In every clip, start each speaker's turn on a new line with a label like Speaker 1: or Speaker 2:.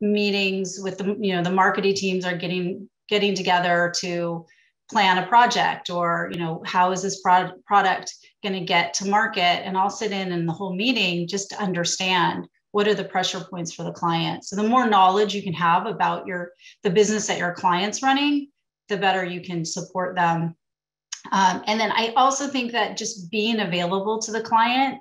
Speaker 1: meetings with the you know the marketing teams are getting getting together to plan a project or you know how is this product product going to get to market? And i'll sit in in the whole meeting just to understand what are the pressure points for the client. So the more knowledge you can have about your the business that your client's running the better you can support them. Um, and then i also think that just being available to the client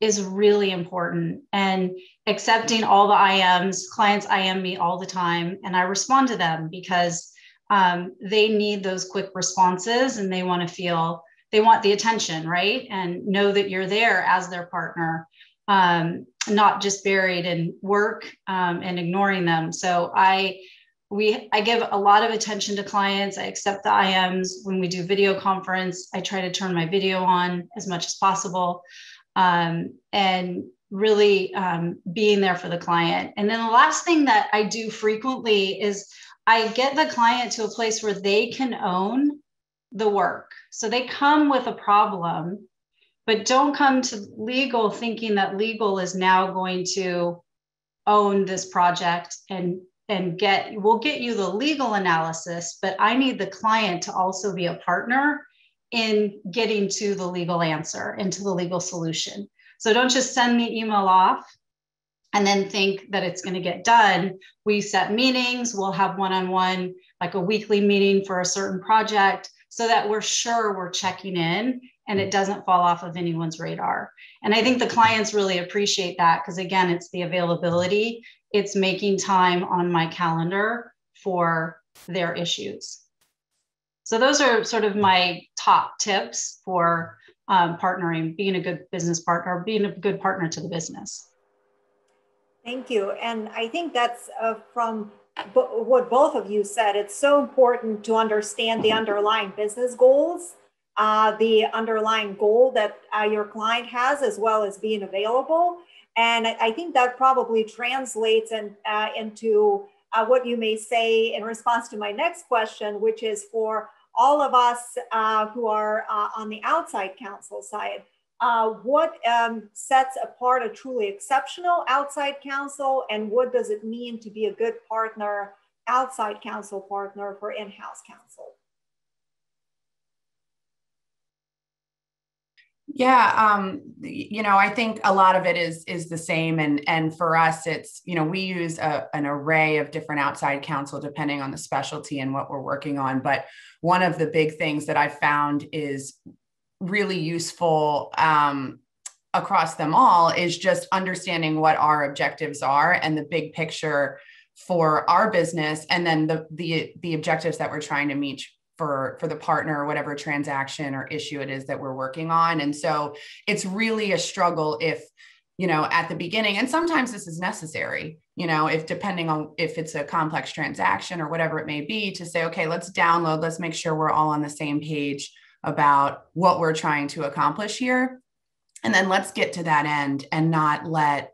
Speaker 1: is really important. And accepting all the ims clients im me all the time and i respond to them because um, they need those quick responses and they want to feel they want the attention right? And know that you're there as their partner um, not just buried in work um, and ignoring them. So i we i give a lot of attention to clients. I accept the ims when we do video conference i try to turn my video on as much as possible. Um, and really um, being there for the client and then the last thing that i do frequently is I get the client to a place where they can own the work. So they come with a problem, but don't come to legal thinking that legal is now going to own this project and and get we'll get you the legal analysis, but I need the client to also be a partner in getting to the legal answer and to the legal solution. So don't just send the email off and then think that it's going to get done. We set meetings, we'll have one on one, like a weekly meeting for a certain project, so that we're sure we're checking in and it doesn't fall off of anyone's radar. And I think the clients really appreciate that because, again, it's the availability, it's making time on my calendar for their issues. So, those are sort of my top tips for um, partnering, being a good business partner, being a good partner to the business.
Speaker 2: Thank you. And I think that's uh, from what both of you said. It's so important to understand the underlying business goals, uh, the underlying goal that uh, your client has, as well as being available. And I, I think that probably translates in, uh, into uh, what you may say in response to my next question, which is for all of us uh, who are on the outside counsel side uh, what um, sets apart a truly exceptional outside counsel and what does it mean to be a good partner, outside counsel partner for in-house counsel?
Speaker 3: Yeah, um, you know, I think a lot of it is is the same, and and for us, it's you know we use a, an array of different outside counsel depending on the specialty and what we're working on. But one of the big things that I found is really useful um, across them all is just understanding what our objectives are and the big picture for our business and then the the the objectives that we're trying to meet for for the partner or whatever transaction or issue it is that we're working on and so it's really a struggle if you know at the beginning and sometimes this is necessary you know if depending on if it's a complex transaction or whatever it may be to say okay let's download let's make sure we're all on the same page about what we're trying to accomplish here. And then let's get to that end and not let,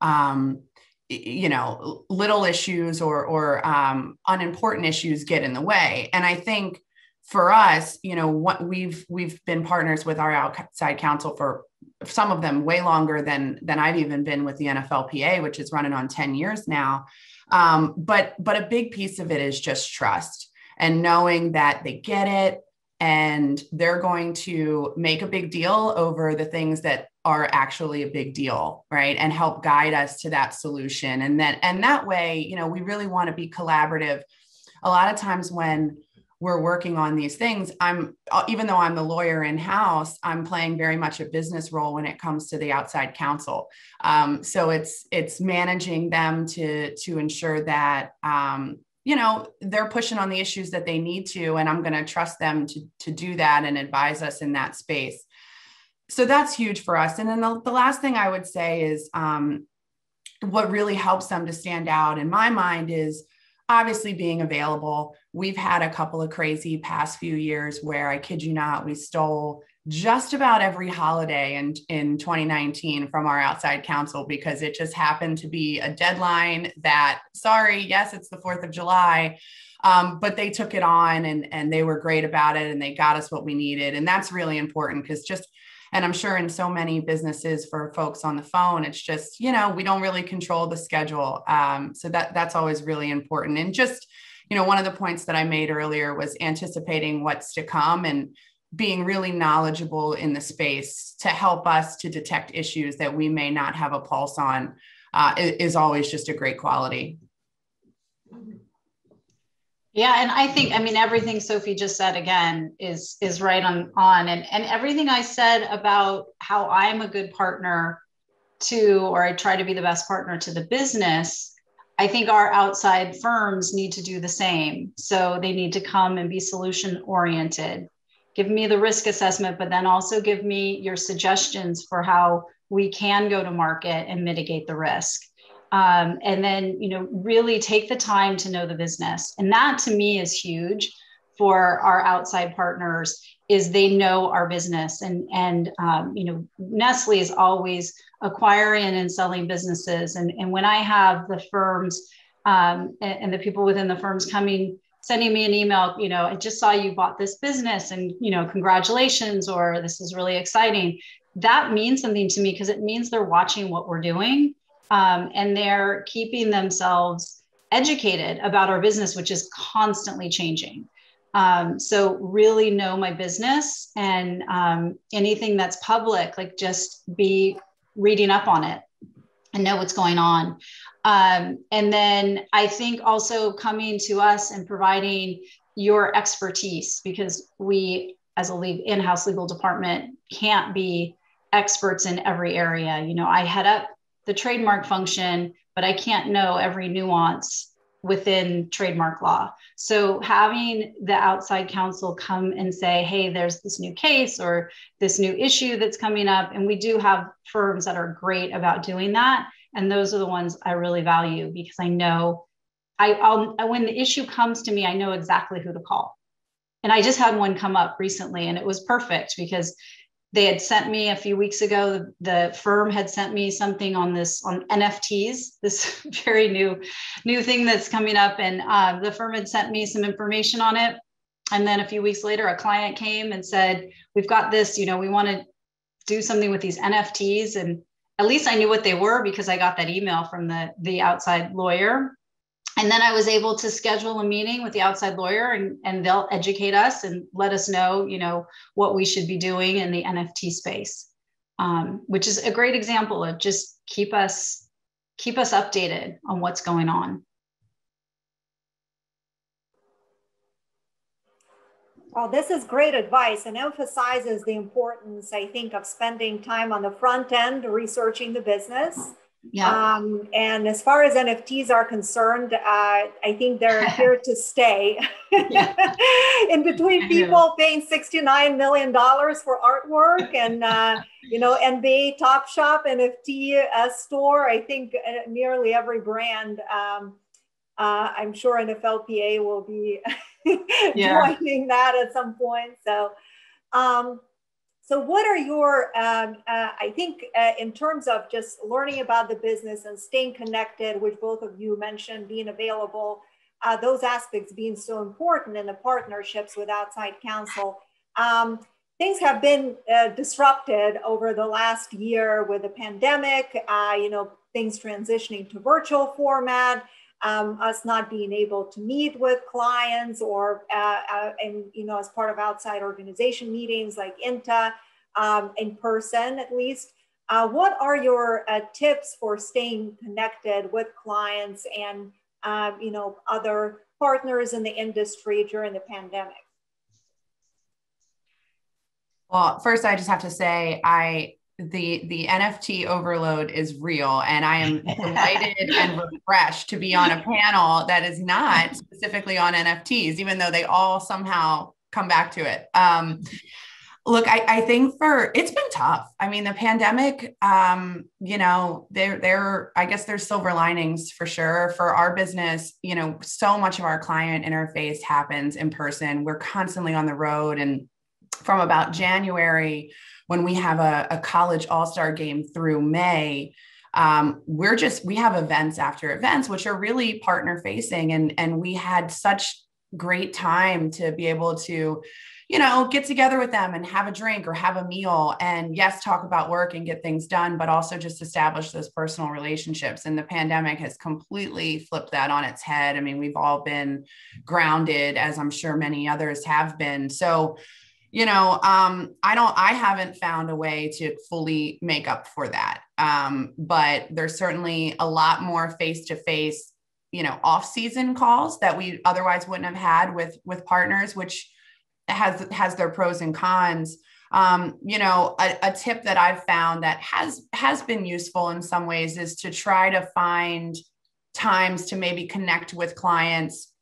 Speaker 3: um, you know, little issues or, or um, unimportant issues get in the way. And I think for us, you know, what we've we've been partners with our outside counsel for some of them way longer than than I've even been with the NFLPA, which is running on 10 years now. Um, but but a big piece of it is just trust and knowing that they get it, and they're going to make a big deal over the things that are actually a big deal right? And help guide us to that solution. And then and that way you know we really want to be collaborative. A lot of times when we're working on these things i'm uh, even though i'm the lawyer in house i'm playing very much a business role when it comes to the outside counsel. Um, so it's it's managing them to to ensure that um, you know they're pushing on the issues that they need to and i'm going to trust them to to do that and advise us in that space. So that's huge for us. And then the, the last thing i would say is um, what really helps them to stand out in my mind is obviously being available. We've had a couple of crazy past few years where i kid you not we stole just about every holiday in, in 2019 from our outside counsel because it just happened to be a deadline that, sorry, yes, it's the 4th of July. Um, but they took it on and, and they were great about it and they got us what we needed. And that's really important because just and i'm sure in so many businesses for folks on the phone it's just you know we don't really control the schedule um, so that that's always really important and just you know one of the points that i made earlier was anticipating what's to come and being really knowledgeable in the space to help us to detect issues that we may not have a pulse on uh, is always just a great quality
Speaker 1: yeah, and I think I mean everything Sophie just said again is is right on on and and everything I said about how I'm a good partner to or I try to be the best partner to the business. I think our outside firms need to do the same. So they need to come and be solution oriented. Give me the risk assessment, but then also give me your suggestions for how we can go to market and mitigate the risk. Um, and then you know really take the time to know the business. And that to me is huge for our outside partners is they know our business. And and um, you know nestle is always acquiring and selling businesses. And, and when i have the firms um, and, and the people within the firms coming sending me an email you know i just saw you bought this business and you know congratulations or this is really exciting that means something to me because it means they're watching what we're doing um, and they're keeping themselves educated about our business, which is constantly changing. Um, so really know my business and um, anything that's public, like just be reading up on it and know what's going on. Um, and then I think also coming to us and providing your expertise because we, as a leave in-house legal department, can't be experts in every area. You know, I head up the trademark function, but I can't know every nuance within trademark law. So having the outside counsel come and say, hey, there's this new case or this new issue that's coming up. And we do have firms that are great about doing that. And those are the ones I really value because I know I, I'll, when the issue comes to me, I know exactly who to call. And I just had one come up recently and it was perfect because they had sent me a few weeks ago the firm had sent me something on this on nfts this very new new thing that's coming up. And uh, the firm had sent me some information on it. And then a few weeks later a client came and said we've got this you know we want to do something with these nfts and at least i knew what they were because i got that email from the the outside lawyer and then I was able to schedule a meeting with the outside lawyer and, and they'll educate us and let us know, you know, what we should be doing in the NFT space, um, which is a great example of just keep us keep us updated on what's going on.
Speaker 2: Well, this is great advice and emphasizes the importance, I think, of spending time on the front end researching the business yeah. Um, and as far as NFTs are concerned, uh, I think they're here to stay. In between people paying $69 million for artwork and, uh, you know, NBA Top Shot NFT uh, store, I think uh, nearly every brand, um, uh, I'm sure NFLPA will be yeah. joining that at some point. So, um, so, what are your, um, uh, I think, uh, in terms of just learning about the business and staying connected, which both of you mentioned, being available, uh, those aspects being so important in the partnerships with outside counsel. Um, things have been uh, disrupted over the last year with the pandemic, uh, you know, things transitioning to virtual format um, us not being able to meet with clients or uh, uh, and you know as part of outside organization meetings like INTA um, in person at least. Uh, what are your uh, tips for staying connected with clients and um, you know other partners in the industry during the pandemic?
Speaker 3: Well, first, I just have to say I the the NFT overload is real, and I am delighted and refreshed to be on a panel that is not specifically on NFTs, even though they all somehow come back to it. Um, look, I, I think for it's been tough. I mean, the pandemic, um, you know, there there I guess there's silver linings for sure for our business. You know, so much of our client interface happens in person. We're constantly on the road, and from about January when we have a, a college all-star game through May, um, we're just we have events after events which are really partner facing and and we had such great time to be able to you know, get together with them and have a drink or have a meal and yes, talk about work and get things done, but also just establish those personal relationships. And the pandemic has completely flipped that on its head. I mean, we've all been grounded, as I'm sure many others have been. So, you know, um, I don't, I haven't found a way to fully make up for that. Um, but there's certainly a lot more face to face you know off season calls that we otherwise wouldn't have had with with partners which has has their pros and cons um, you know a, a tip that i've found that has has been useful in some ways is to try to find times to maybe connect with clients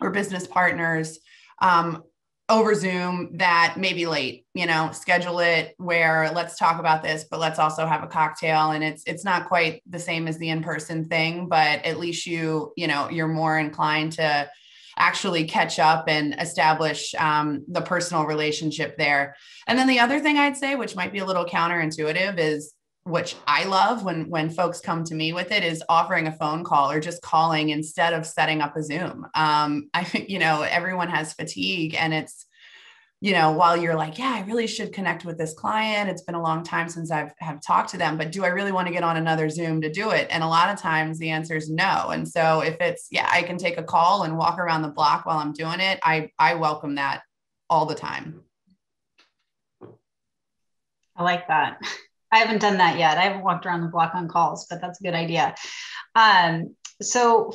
Speaker 3: or business partners um, over Zoom that may be late, you know, schedule it where let's talk about this, but let's also have a cocktail. And it's it's not quite the same as the in-person thing, but at least you, you know, you're more inclined to actually catch up and establish um, the personal relationship there. And then the other thing I'd say, which might be a little counterintuitive, is which I love when when folks come to me with it is offering a phone call or just calling instead of setting up a Zoom. Um, I think you know everyone has fatigue, and it's you know while you're like, yeah, I really should connect with this client. It's been a long time since I've have talked to them, but do I really want to get on another Zoom to do it? And a lot of times the answer is no. And so if it's yeah, I can take a call and walk around the block while I'm doing it. I I welcome that all the time.
Speaker 1: I like that. I haven't done that yet. I haven't walked around the block on calls, but that's a good idea. Um, so,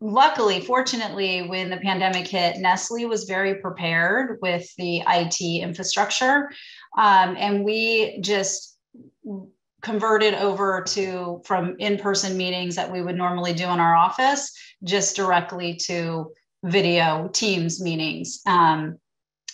Speaker 1: luckily, fortunately, when the pandemic hit, Nestle was very prepared with the IT infrastructure. Um, and we just converted over to from in-person meetings that we would normally do in our office just directly to video teams meetings um,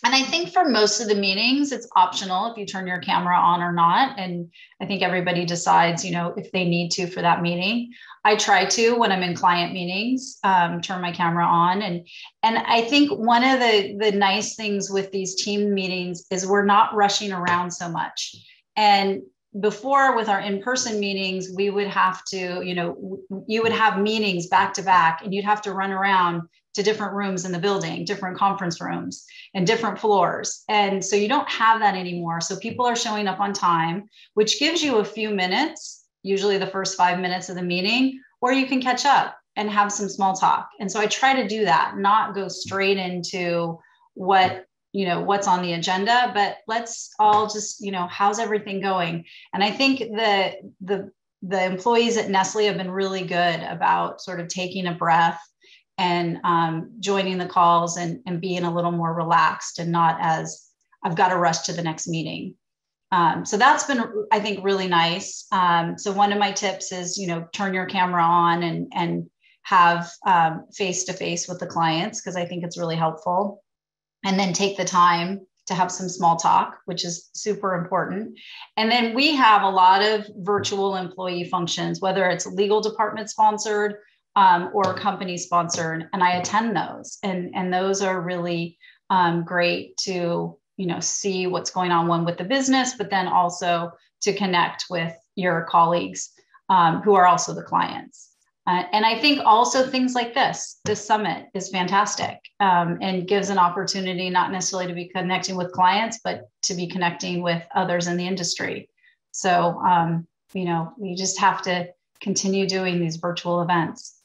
Speaker 1: and I think for most of the meetings, it's optional if you turn your camera on or not. And I think everybody decides, you know, if they need to for that meeting. I try to when I'm in client meetings, um, turn my camera on. And and I think one of the the nice things with these team meetings is we're not rushing around so much. And before with our in-person meetings we would have to you know you would have meetings back to back and you'd have to run around to different rooms in the building, different conference rooms and different floors. And so you don't have that anymore. So people are showing up on time, which gives you a few minutes, usually the first five minutes of the meeting, where you can catch up and have some small talk. And so I try to do that, not go straight into what you know what's on the agenda but let's all just you know how's everything going and i think the the the employees at nestle have been really good about sort of taking a breath and um, joining the calls and, and being a little more relaxed and not as I've got to rush to the next meeting. Um, so that's been, I think, really nice. Um, so one of my tips is, you know, turn your camera on and and have face to face with the clients because I think it's really helpful. And then take the time to have some small talk, which is super important. And then we have a lot of virtual employee functions, whether it's legal department sponsored um, or company sponsored, and I attend those, and and those are really um, great to you know see what's going on one with the business, but then also to connect with your colleagues um, who are also the clients. Uh, and I think also things like this, this summit is fantastic um, and gives an opportunity not necessarily to be connecting with clients, but to be connecting with others in the industry. So, um, you know, you just have to continue doing these virtual events.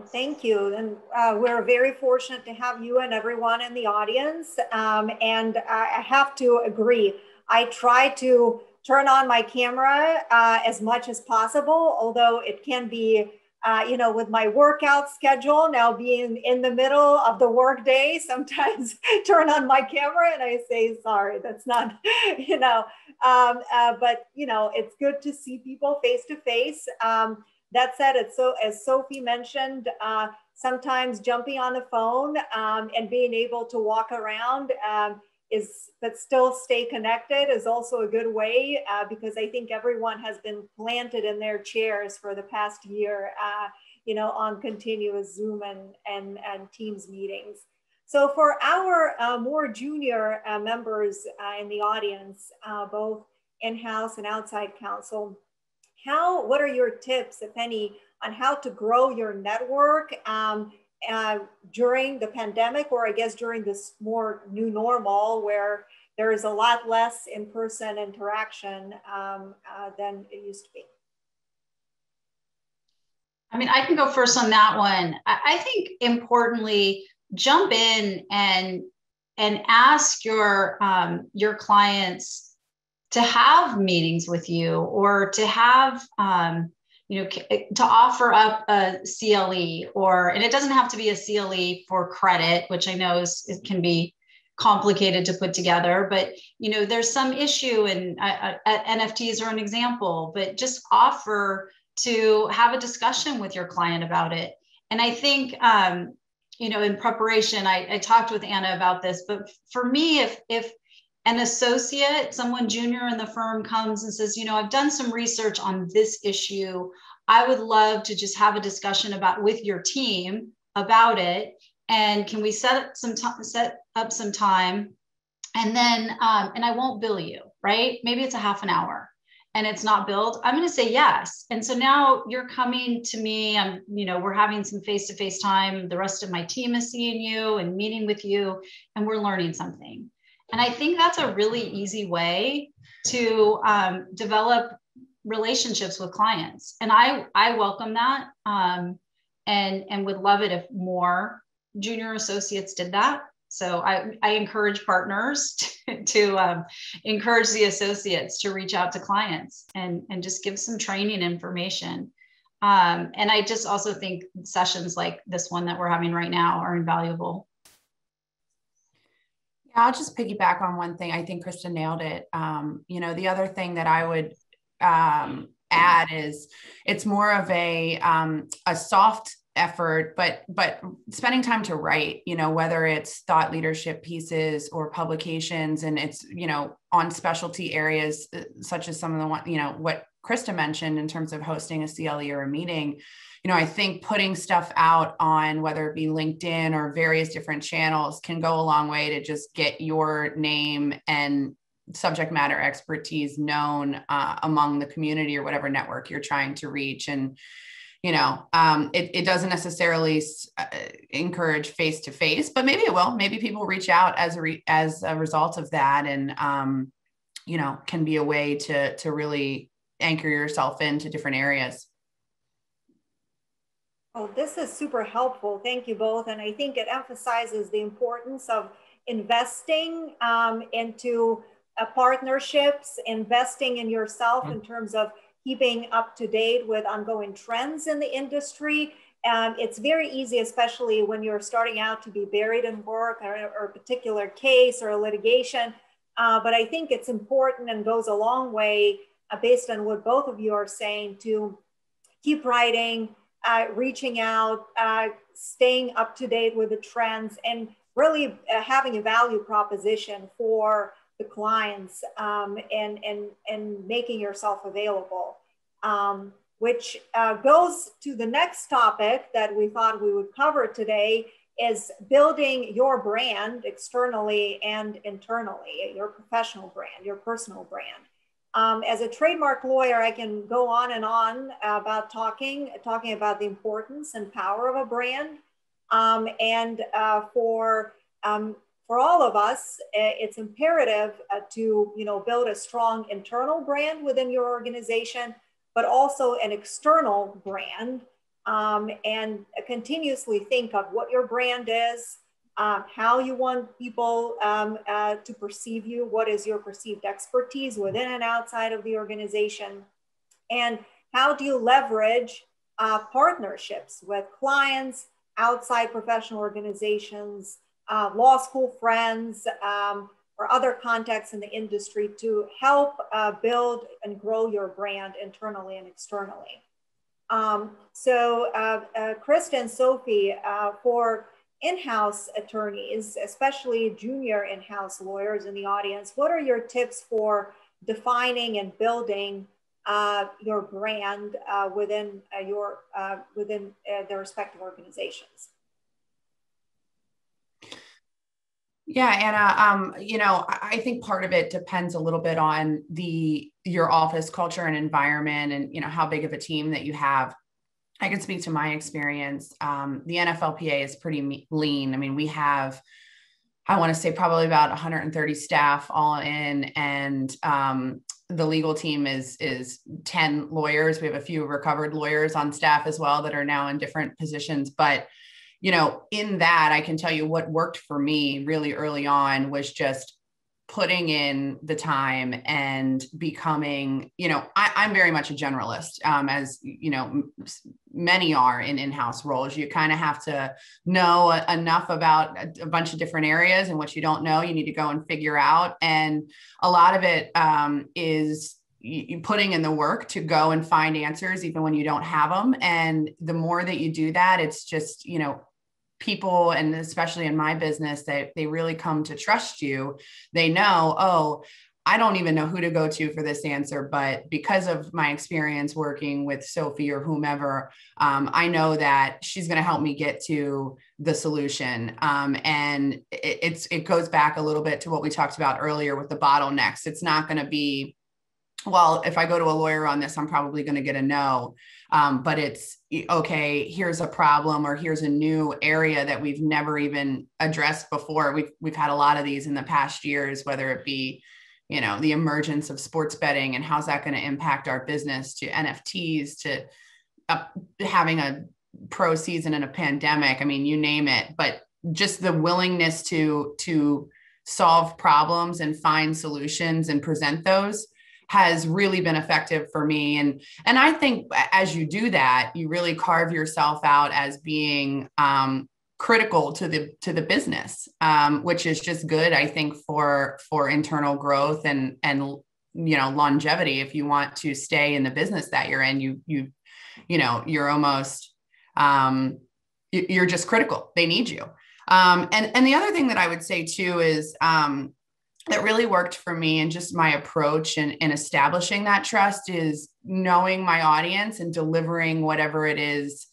Speaker 2: Thank you. And uh, we're very fortunate to have you and everyone in the audience. Um, and I have to agree. I try to turn on my camera uh, as much as possible, although it can be, uh, you know, with my workout schedule now being in the middle of the workday, sometimes turn on my camera and I say, sorry, that's not, you know, um, uh, but, you know, it's good to see people face to face. Um, that said, it's so as Sophie mentioned, uh, sometimes jumping on the phone um, and being able to walk around um, is, but still stay connected is also a good way uh, because I think everyone has been planted in their chairs for the past year, uh, you know, on continuous Zoom and, and, and Teams meetings. So for our uh, more junior uh, members uh, in the audience, both in-house and outside counsel, how, what are your tips, if any, on how to grow your network um, uh, during the pandemic, or I guess during this more new normal where there is a lot less in-person interaction um, uh, than it used to be?
Speaker 1: I mean, I can go first on that one. I, think importantly, jump in and and ask your um, your clients to have meetings with you or to have um, you know to offer up a cle or and it doesn't have to be a cle for credit which i know is it can be complicated to put together but you know there's some issue and uh, uh nfts are an example but just offer to have a discussion with your client about it. And i think um, you know in preparation I, I talked with anna about this but for me if if an associate, someone junior in the firm comes and says, you know, I've done some research on this issue. I would love to just have a discussion about with your team about it. And can we set up some time, set up some time? And then, um, and I won't bill you, right? Maybe it's a half an hour and it's not billed. I'm going to say yes. And so now you're coming to me. I'm, you know, we're having some face to face time. The rest of my team is seeing you and meeting with you, and we're learning something. And I think that's a really easy way to um, develop relationships with clients. And I, I welcome that um, and, and would love it if more junior associates did that. So I, I encourage partners to, to um, encourage the associates to reach out to clients and, and just give some training information. Um, and I just also think sessions like this one that we're having right now are invaluable.
Speaker 3: I'll just piggyback on one thing. I think Krista nailed it. Um, you know, the other thing that I would um, add is it's more of a um, a soft effort, but but spending time to write. You know, whether it's thought leadership pieces or publications, and it's you know on specialty areas uh, such as some of the one you know what Krista mentioned in terms of hosting a CLE or a meeting you know, I think putting stuff out on whether it be LinkedIn or various different channels can go a long way to just get your name and subject matter expertise known uh, among the community or whatever network you're trying to reach. And, you know, um, it, it doesn't necessarily uh, encourage face to face, but maybe it will. Maybe people reach out as a re- as a result of that, and um, you know, can be a way to to really anchor yourself into different areas.
Speaker 2: Oh, this is super helpful. Thank you both. And I think it emphasizes the importance of investing um, into uh, partnerships, investing in yourself mm-hmm. in terms of keeping up to date with ongoing trends in the industry. Um, it's very easy, especially when you're starting out to be buried in work or, or a particular case or a litigation. Uh, but I think it's important and goes a long way uh, based on what both of you are saying to keep writing, uh, reaching out, uh, staying up to date with the trends, and really uh, having a value proposition for the clients um, and, and, and making yourself available. Um, which uh, goes to the next topic that we thought we would cover today is building your brand externally and internally, your professional brand, your personal brand. Um, as a trademark lawyer, I can go on and on about talking, talking about the importance and power of a brand. Um, and uh, for um, for all of us, it's imperative uh, to you know build a strong internal brand within your organization, but also an external brand, um, and continuously think of what your brand is, uh, how you want people um, uh, to perceive you, what is your perceived expertise within and outside of the organization, and how do you leverage uh, partnerships with clients, outside professional organizations, uh, law school friends, um, or other contacts in the industry to help uh, build and grow your brand internally and externally. Um, so, uh, Krista and Sophie, for in-house attorneys, especially junior in-house lawyers in the audience, what are your tips for defining and building uh, your brand uh, within uh, your uh, within uh, their respective organizations?
Speaker 3: Yeah, Anna. Um, you know, I think part of it depends a little bit on the your office culture and environment, and you know how big of a team that you have I can speak to my experience. Um, the NFLPA is pretty lean. I mean, we have, I want to say, probably about 130 staff all in, and um, the legal team is is 10 lawyers. We have a few recovered lawyers on staff as well that are now in different positions, but you know, in that, I can tell you what worked for me really early on was just putting in the time and becoming, you know, I, am very much a generalist, um, as you know, many are in in-house roles. You kind of have to know enough about a, a, bunch of different areas, and what you don't know, you need to go and figure out. And a lot of it um, is putting in the work to go and find answers even when you don't have them and the more that you do that it's just you know people and especially in my business they they really come to trust you they know oh I don't even know who to go to for this answer, but because of my experience working with Sophie or whomever, um, I know that she's going to help me get to the solution. Um, and it, it's it goes back a little bit to what we talked about earlier with the bottlenecks. It's not going to be well, if I go to a lawyer on this, I'm probably going to get a no. Um, but it's okay. Here's a problem, or here's a new area that we've never even addressed before. We've we've had a lot of these in the past years, whether it be, you know, the emergence of sports betting and how's that going to impact our business, to NFTs, to uh, having a pro season in a pandemic. I mean, you name it. But just the willingness to to solve problems and find solutions and present those has really been effective for me. And and i think as you do that you really carve yourself out as being um, critical to the to the business um, which is just good i think for for internal growth and and you know longevity. If you want to stay in the business that you're in you you you know you're almost um, you're just critical. They need you. Um, and and the other thing that i would say too is um, that really worked for me and just my approach and, in establishing that trust is knowing my audience and delivering whatever it is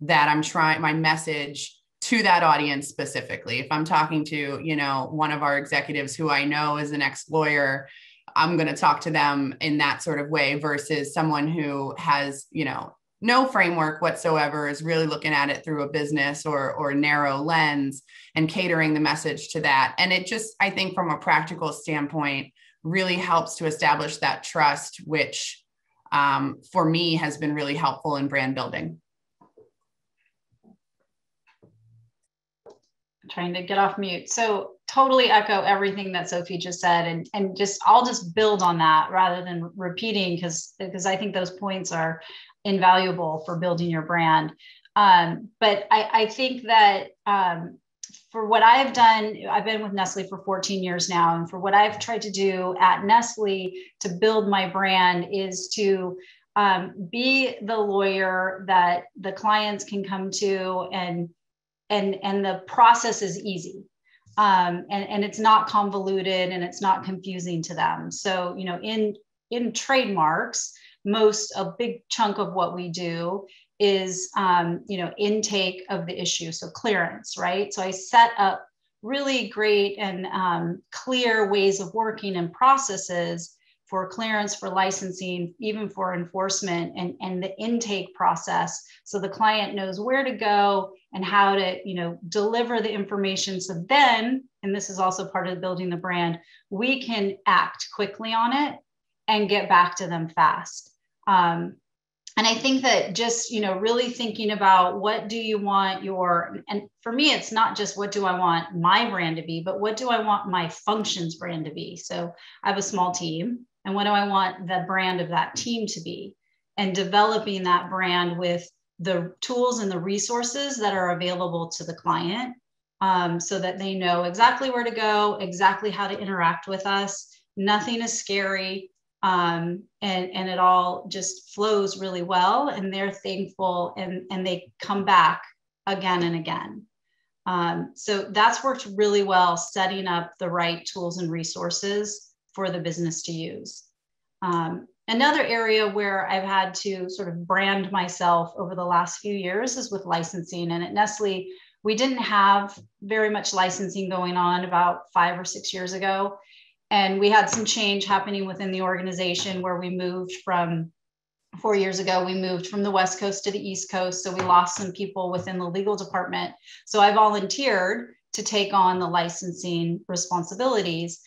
Speaker 3: that I'm trying my message to that audience specifically. If I'm talking to, you know, one of our executives who I know is an ex-lawyer, I'm going to talk to them in that sort of way versus someone who has, you know, no framework whatsoever is really looking at it through a business or or narrow lens and catering the message to that. And it just i think from a practical standpoint really helps to establish that trust which um, for me has been really helpful in brand building.
Speaker 1: Trying to get off mute. So totally echo everything that sophie just said and and just i'll just build on that rather than repeating because because i think those points are invaluable for building your brand. Um, but I, I, think that um, for what I've done, I've been with Nestle for 14 years now. And for what I've tried to do at Nestle to build my brand is to um, be the lawyer that the clients can come to and and and the process is easy um, and, and it's not convoluted and it's not confusing to them so you know in in trademarks most a big chunk of what we do is um, you know intake of the issue so clearance right? So i set up really great and um, clear ways of working and processes for clearance for licensing even for enforcement and, and the intake process. So the client knows where to go and how to you know deliver the information. So then and this is also part of building the brand we can act quickly on it and get back to them fast um, and I think that just, you know, really thinking about what do you want your, and for me, it's not just what do I want my brand to be, but what do I want my functions brand to be? So I have a small team, and what do I want the brand of that team to be? And developing that brand with the tools and the resources that are available to the client um, so that they know exactly where to go, exactly how to interact with us. Nothing is scary um, and and it all just flows really well and they're thankful and and they come back again and again. Um, so that's worked really well setting up the right tools and resources for the business to use. Um, another area where i've had to sort of brand myself over the last few years is with licensing and at nestle we didn't have very much licensing going on about five or six years ago and we had some change happening within the organization where we moved from four years ago, we moved from the West Coast to the East Coast. So we lost some people within the legal department. So I volunteered to take on the licensing responsibilities.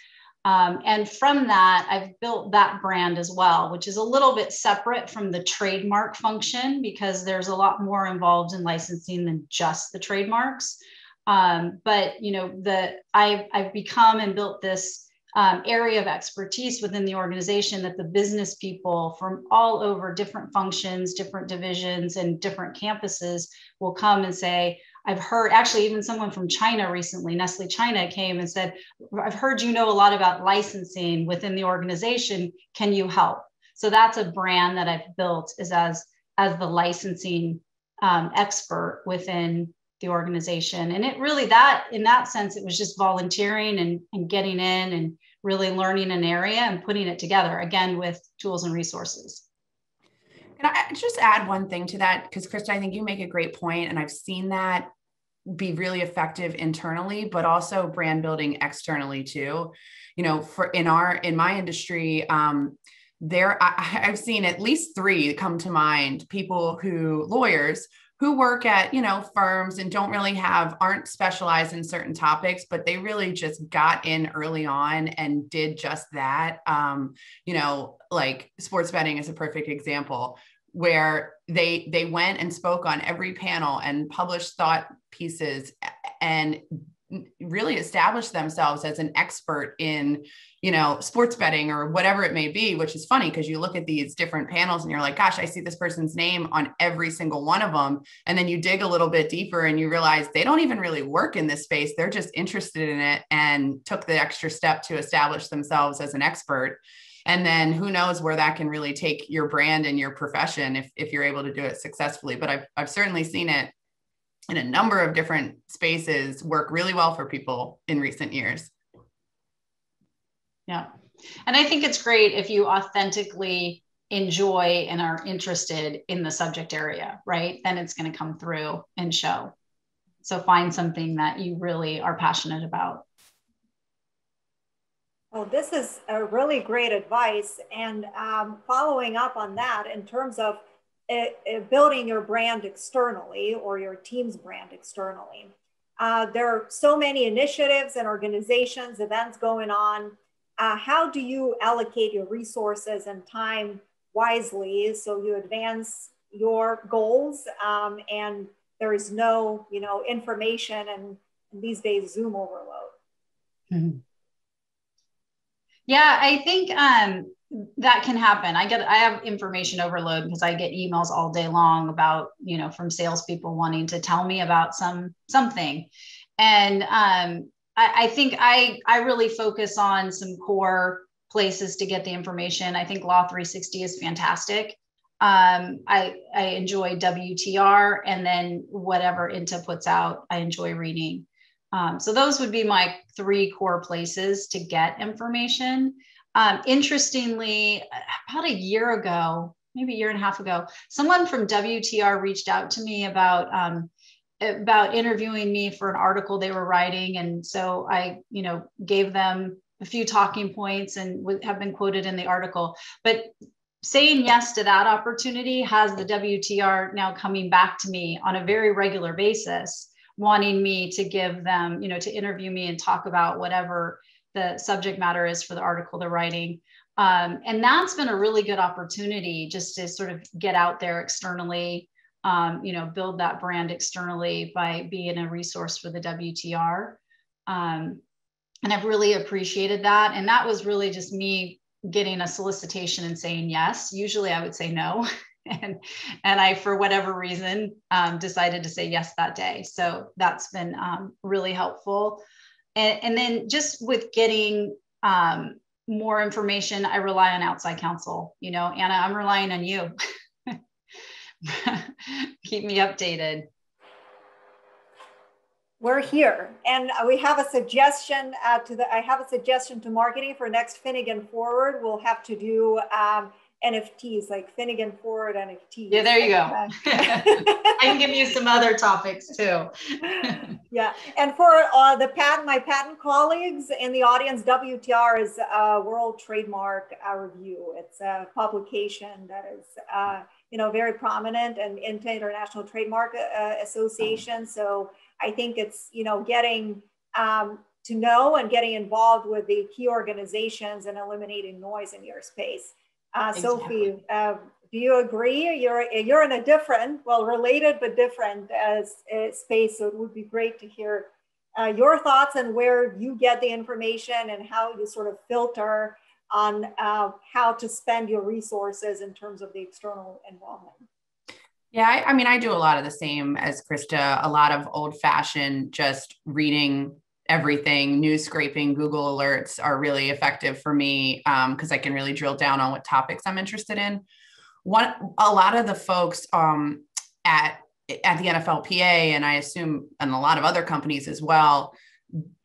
Speaker 1: Um, and from that, I've built that brand as well, which is a little bit separate from the trademark function because there's a lot more involved in licensing than just the trademarks. Um, but you know, the I've, I've become and built this um, area of expertise within the organization that the business people from all over different functions, different divisions, and different campuses will come and say, I've heard actually even someone from China recently, Nestle China came and said, I've heard you know a lot about licensing within the organization. Can you help? So that's a brand that I've built is as as the licensing um, expert within the organization. And it really that in that sense, it was just volunteering and, and getting in and really learning an area and putting it together again with tools and resources.
Speaker 3: Can I just add one thing to that? Because Krista, I think you make a great point, and I've seen that be really effective internally, but also brand building externally too. You know, for in our in my industry, um, there I, I've seen at least three come to mind. People who lawyers who work at you know firms and don't really have aren't specialized in certain topics but they really just got in early on and did just that. Um, you know like sports betting is a perfect example where they they went and spoke on every panel and published thought pieces and really establish themselves as an expert in you know sports betting or whatever it may be which is funny because you look at these different panels and you're like gosh i see this person's name on every single one of them and then you dig a little bit deeper and you realize they don't even really work in this space. They're just interested in it and took the extra step to establish themselves as an expert. And then who knows where that can really take your brand and your profession if, if you're able to do it successfully. But I've, I've certainly seen it in a number of different spaces work really well for people in recent years.
Speaker 1: Yeah. And I think it's great if you authentically enjoy and are interested in the subject area, right? Then it's going to come through and show. So find something that you really are passionate about.
Speaker 2: Well, this is a really great advice. And um, following up on that, in terms of building your brand externally or your team's brand externally. Uh, there are so many initiatives and organizations, events going on. Uh, how do you allocate your resources and time wisely so you advance your goals um, and there is no, you know, information and these days Zoom overload? Mm-hmm.
Speaker 1: Yeah, I think um, that can happen. I get I have information overload because I get emails all day long about you know from salespeople wanting to tell me about some something, and um, I, I think I I really focus on some core places to get the information. I think Law 360 is fantastic. Um, I I enjoy WTR and then whatever INTA puts out, I enjoy reading. Um, so those would be my three core places to get information. Um, interestingly, about a year ago, maybe a year and a half ago, someone from WTR reached out to me about um, about interviewing me for an article they were writing, and so I, you know, gave them a few talking points and have been quoted in the article. But saying yes to that opportunity has the WTR now coming back to me on a very regular basis, wanting me to give them, you know, to interview me and talk about whatever the subject matter is for the article they're writing. Um, and that's been a really good opportunity just to sort of get out there externally, um, you know, build that brand externally by being a resource for the WTR. Um, and I've really appreciated that. And that was really just me getting a solicitation and saying yes. Usually I would say no. and and I, for whatever reason, um, decided to say yes that day. So that's been um, really helpful. And, and then just with getting um, more information, I rely on outside counsel. You know, Anna, I'm relying on you. Keep me updated.
Speaker 2: We're here, and we have a suggestion uh, to the. I have a suggestion to marketing for next Finnegan Forward. We'll have to do um, NFTs like Finnegan Forward NFTs.
Speaker 1: Yeah, there you go. I can give you some other topics too.
Speaker 2: yeah, and for uh, the patent, my patent colleagues in the audience, WTR is a World Trademark uh, Review. It's a publication that is, uh, you know, very prominent and in International Trademark uh, Association. So I think it's, you know, getting um, to know and getting involved with the key organizations and eliminating noise in your space. Uh, exactly. Sophie, uh, do you agree? You're you're in a different, well, related but different as uh, space. So it would be great to hear uh, your thoughts and where you get the information and how you sort of filter on uh, how to spend your resources in terms of the external involvement.
Speaker 3: Yeah, I, I, mean, I do a lot of the same as Krista, a lot of old fashioned just reading everything news scraping google alerts are really effective for me because um, i can really drill down on what topics i'm interested in. One a lot of the folks um, at at the nflpa and i assume and a lot of other companies as well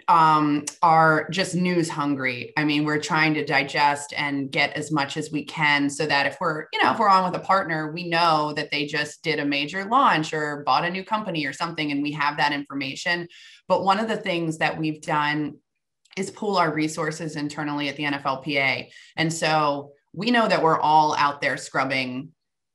Speaker 3: um, are just news hungry. I mean, we're trying to digest and get as much as we can so that if we're, you know, if we're on with a partner, we know that they just did a major launch or bought a new company or something, and we have that information. But one of the things that we've done is pool our resources internally at the NFLPA. And so we know that we're all out there scrubbing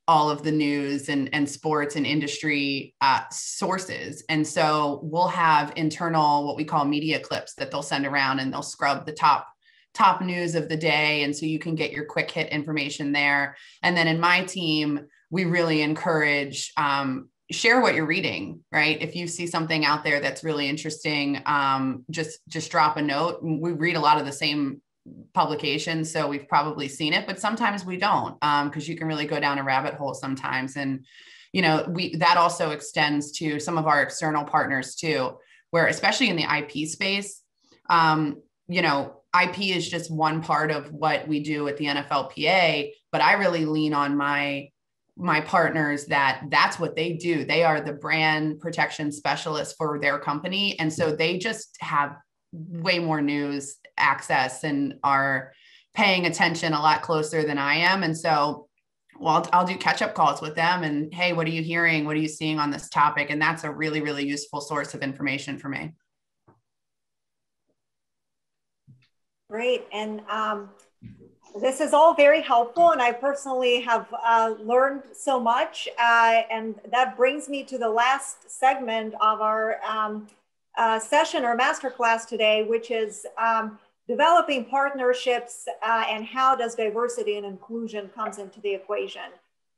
Speaker 3: all of the news and, and sports and industry uh, sources. And so we'll have internal, what we call media clips that they'll send around and they'll scrub the top top news of the day. And so you can get your quick hit information there. And then in my team, we really encourage um, share what you're reading right if you see something out there that's really interesting um, just just drop a note we read a lot of the same publications so we've probably seen it but sometimes we don't because um, you can really go down a rabbit hole sometimes and you know we that also extends to some of our external partners too where especially in the ip space um, you know ip is just one part of what we do at the nflpa but i really lean on my my partners that that's what they do. They are the brand protection specialists for their company and so they just have way more news access and are paying attention a lot closer than I am. And so, well, I'll, do catch up calls with them and, hey, what are you hearing? What are you seeing on this topic? And that's a really, really useful source of information for me.
Speaker 2: Great. And um, this is all very helpful. And I personally have uh, learned so much. Uh, and that brings me to the last segment of our um, uh, session or masterclass today, which is um, developing partnerships uh, and how does diversity and inclusion comes into the equation.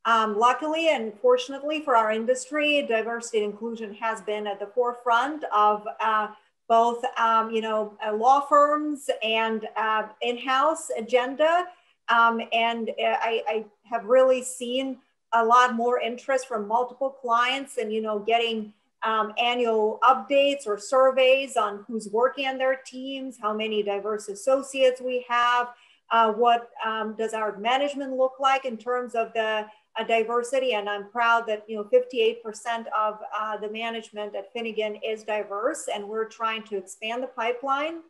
Speaker 2: Um, luckily and fortunately for our industry, diversity and inclusion has been at the forefront of uh, both, um, you know, uh, law firms and uh, in-house agenda. Um, and uh, I, I, have really seen a lot more interest from multiple clients and, you know, getting um, annual updates or surveys on who's working on their teams, how many diverse associates we have, uh, what um, does our management look like in terms of the uh, diversity. And I'm proud that, you know, 58% of uh, the management at Finnegan is diverse and we're trying to expand the pipeline.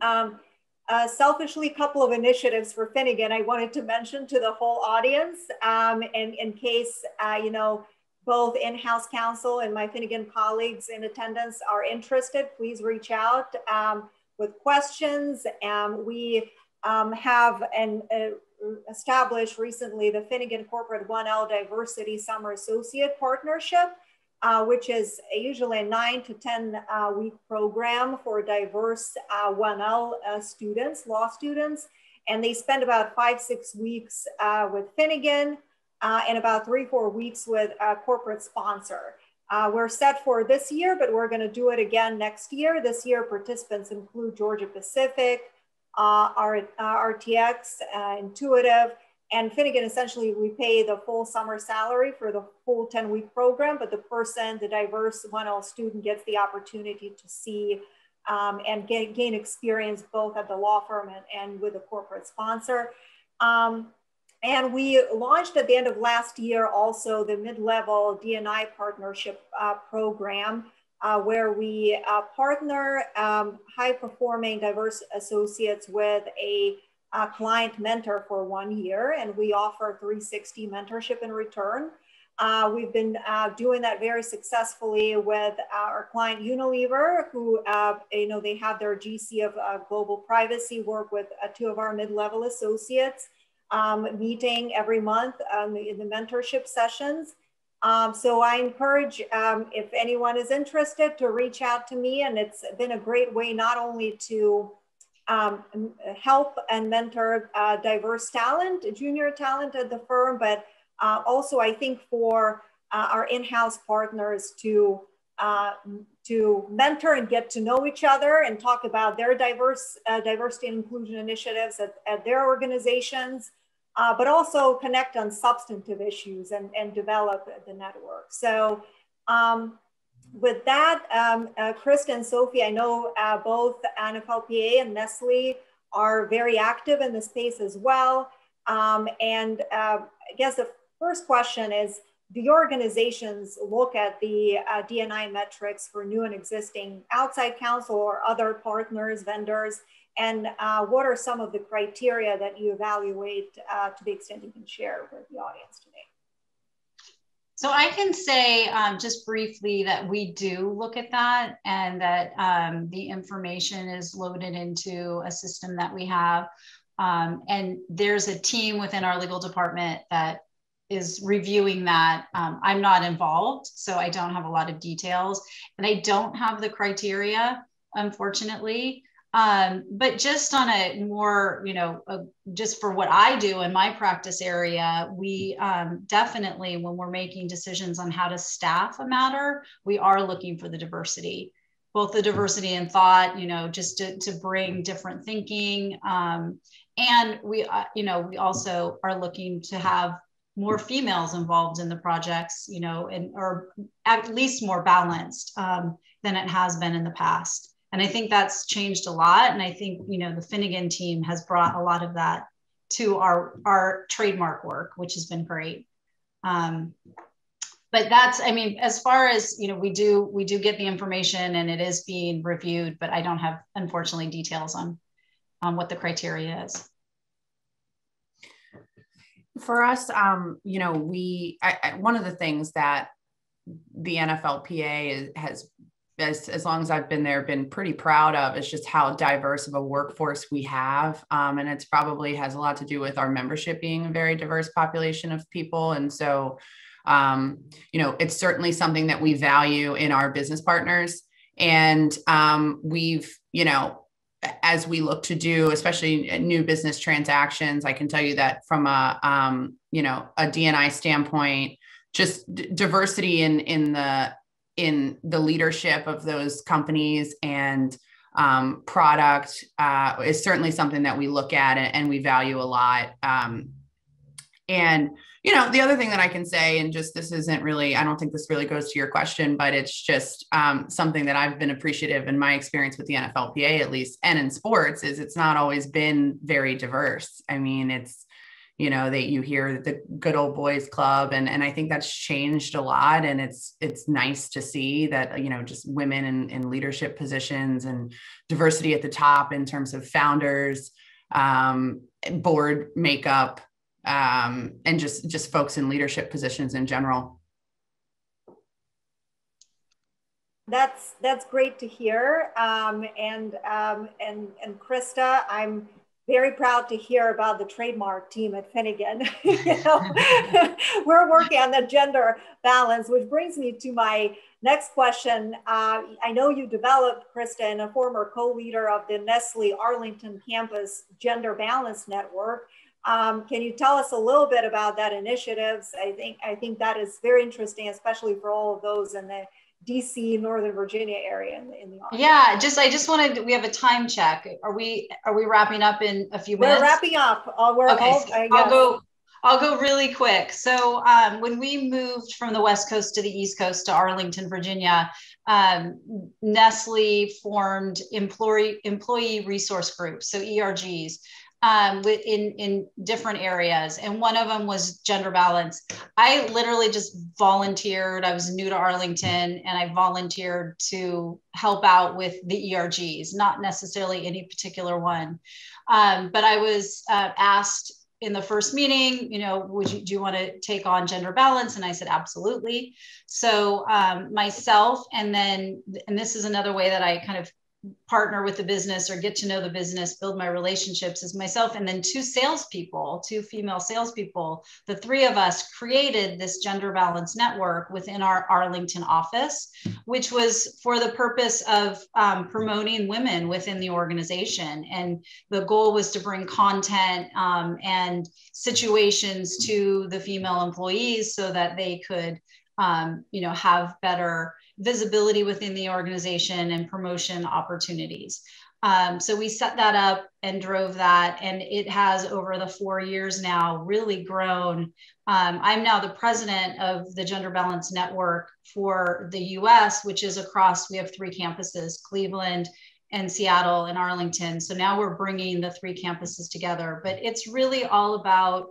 Speaker 2: Um, uh, selfishly, a couple of initiatives for Finnegan I wanted to mention to the whole audience um, in, in case, uh, you know, both in-house counsel and my Finnegan colleagues in attendance are interested, please reach out um, with questions. Um, we um, have an, uh, established recently the Finnegan Corporate 1L Diversity Summer Associate Partnership, uh, which is usually a nine to 10 uh, week program for diverse 1L uh, uh, students, law students. And they spend about five, six weeks uh, with Finnegan, uh, and about three, four weeks with a corporate sponsor. Uh, we're set for this year, but we're going to do it again next year. This year, participants include Georgia Pacific, uh, RTX, uh, Intuitive, and Finnegan. Essentially, we pay the full summer salary for the full 10 week program, but the person, the diverse 1L student, gets the opportunity to see um, and gain, gain experience both at the law firm and, and with a corporate sponsor. Um, and we launched at the end of last year also the mid-level D&I partnership uh, program uh, where we uh, partner um, high-performing diverse associates with a uh, client mentor for one year, and we offer 360 mentorship in return. Uh, we've been uh, doing that very successfully with our client Unilever, who, uh, you know, they have their GC of uh, global privacy work with uh, two of our mid-level associates, um, meeting every month um, in the mentorship sessions. Um, so I encourage um, if anyone is interested to reach out to me, and it's been a great way not only to um, help and mentor uh, diverse talent, junior talent at the firm, but uh, also I think for uh, our in-house partners to uh, to mentor and get to know each other and talk about their diverse uh, diversity and inclusion initiatives at, at their organizations, uh, but also connect on substantive issues and, and develop the network. So um, with that, um, uh, and Sophie, I know uh, both NFLPA and Nestle are very active in the space as well. Um, and uh, I guess the first question is, do your organizations look at the uh, DNI metrics for new and existing outside counsel or other partners, vendors? And uh, what are some of the criteria that you evaluate uh, to the extent you can share with the audience today?
Speaker 1: So I can say um, just briefly that we do look at that and that um, the information is loaded into a system that we have. Um, and there's a team within our legal department that is reviewing that. Um, I'm not involved, so I don't have a lot of details and I don't have the criteria, unfortunately. Um, but just on a more, you know, uh, just for what I do in my practice area, we um, definitely, when we're making decisions on how to staff a matter, we are looking for the diversity, both the diversity in thought, you know, just to, to bring different thinking. Um, and we, uh, you know, we also are looking to have more females involved in the projects, you know, and or at least more balanced um, than it has been in the past and i think that's changed a lot. And i think you know the finnegan team has brought a lot of that to our our trademark work which has been great. Um, but that's i mean as far as you know we do we do get the information and it is being reviewed but i don't have unfortunately details on on what the criteria is.
Speaker 3: For us um you know we I, I, one of the things that the nflpa is, has as, as long as I've been there, been pretty proud of is just how diverse of a workforce we have. Um, and it's probably has a lot to do with our membership being a very diverse population of people. And so, um, you know, it's certainly something that we value in our business partners. And um, we've, you know, as we look to do, especially new business transactions, I can tell you that from a, um, you know, a DNI standpoint, just d- diversity in in the in the leadership of those companies and um, product uh, is certainly something that we look at and, and we value a lot. Um, and you know, the other thing that I can say, and just this isn't really, I don't think this really goes to your question, but it's just um, something that I've been appreciative in my experience with the NFLPA, at least, and in sports, is it's not always been very diverse. I mean, it's you know that you hear the good old boys club and and i think that's changed a lot and it's it's nice to see that you know just women in, in leadership positions and diversity at the top in terms of founders um, board makeup um, and just just folks in leadership positions in general.
Speaker 2: That's that's great to hear. Um, and um, and and krista i'm very proud to hear about the trademark team at Finnegan. you know, we're working on the gender balance, which brings me to my next question. Uh, I know you developed, Krista, and a former co-leader of the Nestle Arlington campus Gender Balance Network. Um, can you tell us a little bit about that initiatives? I think I think that is very interesting, especially for all of those in the DC, Northern Virginia area in the, in the
Speaker 1: audience. Yeah, just I just wanted we have a time check. Are we are we wrapping up in a few minutes?
Speaker 2: We're wrapping up. Uh, we're
Speaker 1: okay, all, so I'll go. I'll go really quick. So um, when we moved from the West Coast to the East Coast to Arlington, Virginia, um, Nestle formed employee employee resource groups, so ERGs. Um, in in different areas, and one of them was gender balance. I literally just volunteered. I was new to Arlington, and I volunteered to help out with the ERGs, not necessarily any particular one, um, but I was uh, asked in the first meeting, you know, would you do you want to take on gender balance? And I said absolutely. So um, myself, and then, and this is another way that I kind of partner with the business or get to know the business, build my relationships is myself and then two salespeople, two female salespeople. The three of us created this gender balance network within our Arlington office, which was for the purpose of um, promoting women within the organization. And the goal was to bring content um, and situations to the female employees so that they could, um, you know, have better visibility within the organization and promotion opportunities. Um, so we set that up and drove that, and it has over the four years now really grown. Um, I'm now the president of the Gender Balance Network for the US, which is across, we have three campuses Cleveland and Seattle and Arlington. So now we're bringing the three campuses together, but it's really all about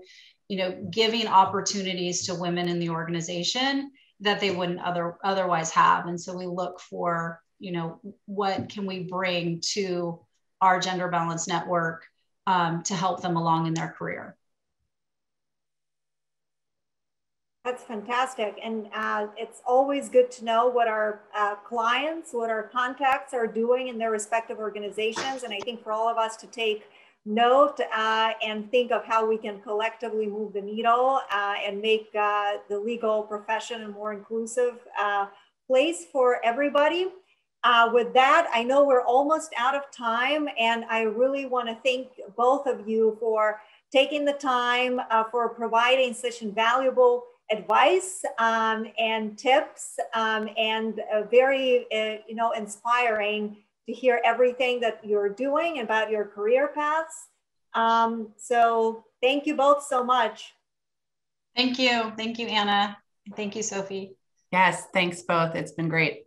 Speaker 1: you know giving opportunities to women in the organization that they wouldn't other otherwise have. And so we look for you know what can we bring to our gender balance network um, to help them along in their career.
Speaker 2: That's fantastic. And uh, it's always good to know what our uh, clients what our contacts are doing in their respective organizations. And i think for all of us to take note uh, and think of how we can collectively move the needle uh, and make uh, the legal profession a more inclusive uh, place for everybody. Uh, with that, I know we're almost out of time, and I really want to thank both of you for taking the time uh, for providing such invaluable advice um, and tips um, and very, you know, inspiring to hear everything that you're doing about your career paths. Um, so thank you both so much.
Speaker 1: Thank you. Thank you, Anna. Thank you, Sophie.
Speaker 3: Yes, thanks both. It's been great.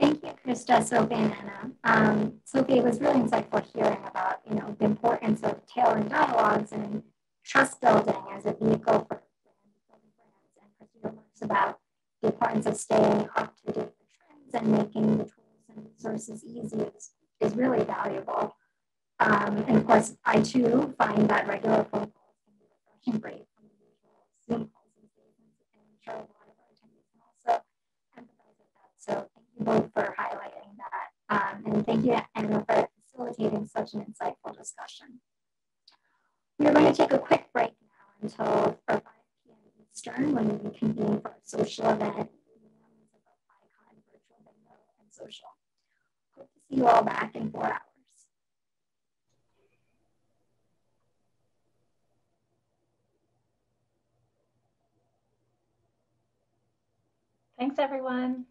Speaker 4: Thank you, Krista, Sophie, and Anna. Um, Sophie, it was really insightful hearing about, you know, the importance of tailoring dialogues and trust building as a vehicle for building brands. And Krista remarks about the importance of staying up to date with trends and making the tools and resources easy is, is really valuable. Um, and of course, I too find that regular phone calls can be refreshing break from the usual Zoom calls these days, and I'm sure a lot of our attendees can also empathize with that. So thank you both for highlighting that. Um, and thank you, Anna, for facilitating such an insightful discussion. We are going to take a quick break now until 5 Eastern when we convene for a social event, icon, virtual and social. Hope to see you all back in four hours.
Speaker 5: Thanks, everyone.